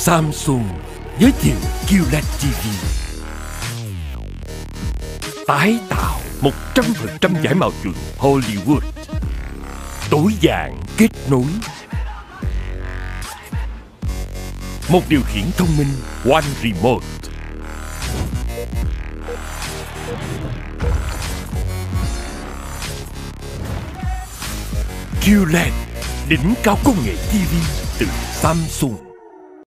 Samsung giới thiệu QLED TV Tái tạo 100% giải màu chuẩn Hollywood. Tối dạng kết nối. Một điều khiển thông minh, One Remote. QLED Đỉnh cao công nghệ TV từ Samsung.